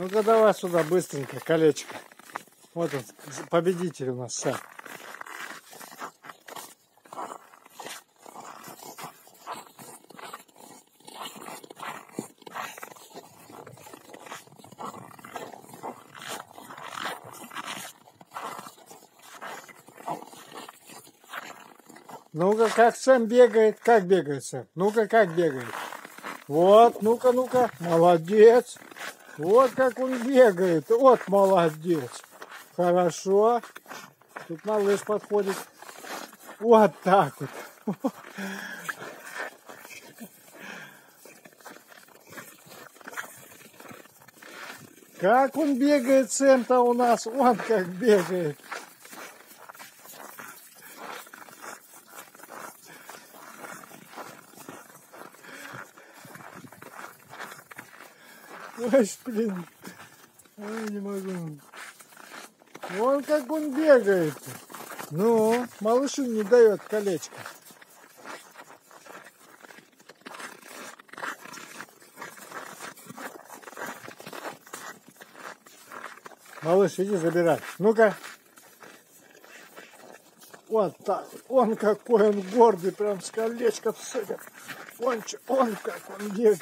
Ну-ка давай сюда быстренько колечко. Вот он, победитель у нас сам. Ну-ка, как Сэм бегает? Как бегает Сэм? Ну-ка, как бегает? Вот, ну-ка, ну-ка. Молодец. Вот как он бегает. Вот молодец. Хорошо. Тут малыш подходит. Вот так вот. Как он бегает, Сэм-то у нас. Он как бегает. Ой, блин. Ой, не могу. Вон как он бегает. Ну, малышу не дает колечко. Малыш, иди забирай. Ну-ка. Вот так. Он какой он гордый, прям с колечком сыпет. Он, он как он бегает.